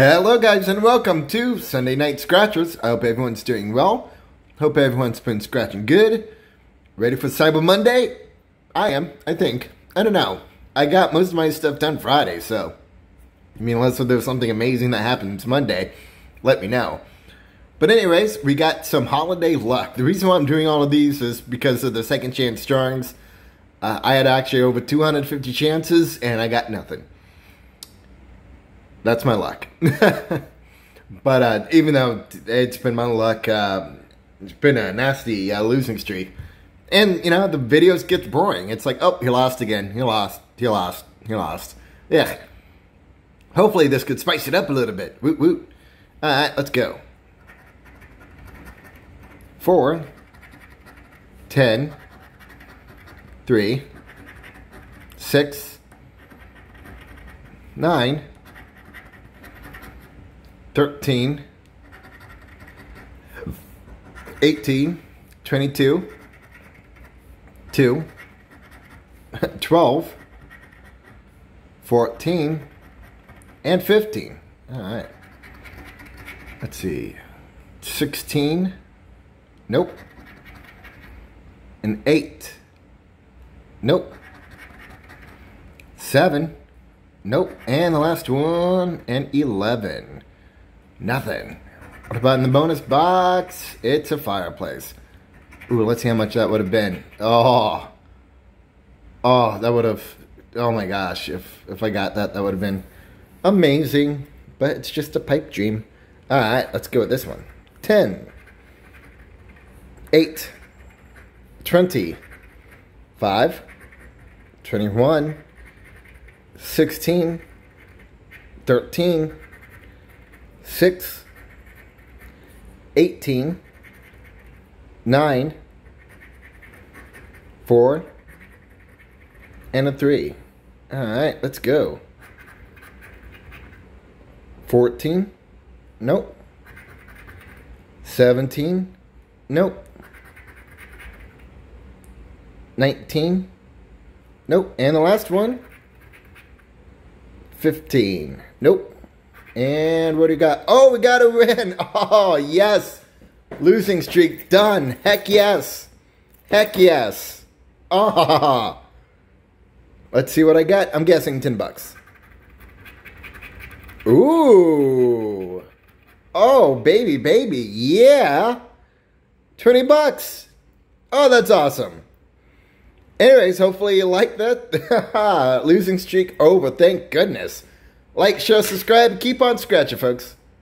Hello, guys, and welcome to Sunday Night Scratchers. I hope everyone's doing well. Hope everyone's been scratching good. Ready for Cyber Monday? I am, I think. I don't know. I got most of my stuff done Friday, so. I mean, unless there's something amazing that happens Monday, let me know. But, anyways, we got some holiday luck. The reason why I'm doing all of these is because of the second chance drawings. Uh, I had actually over 250 chances, and I got nothing. That's my luck. but uh, even though it's been my luck, uh, it's been a nasty uh, losing streak. And, you know, the videos get boring. It's like, oh, he lost again. He lost. He lost. He lost. Yeah. Hopefully this could spice it up a little bit. Woot woot. All right, let's go. Four, ten, three, six, nine, thirteen, eighteen, twenty-two, two, twelve, fourteen, and 15. All right. Let's see. 16. Nope. An 8. Nope. 7. Nope. And the last one, an 11. Nothing. What about in the bonus box? It's a fireplace. Ooh, let's see how much that would have been. Oh. Oh, that would have... Oh my gosh. If, if I got that, that would have been amazing. But it's just a pipe dream. Alright, let's go with this one. 10. 8. 20. 5. 21. 16. 13. 6. 18. 9. 4. And a 3. Alright, let's go. 14. Nope. 17. Nope. 19. Nope. And the last one. 15. Nope. And what do we got? Oh, we got a win. Oh, yes. Losing streak done. Heck yes. Heck yes. Oh. Let's see what I got. I'm guessing 10 bucks. Ooh. Oh, baby, baby. Yeah. 20 bucks. Oh, that's awesome. Anyways, hopefully you like that. Losing streak over. Thank goodness. Like, share, subscribe. Keep on scratching, folks.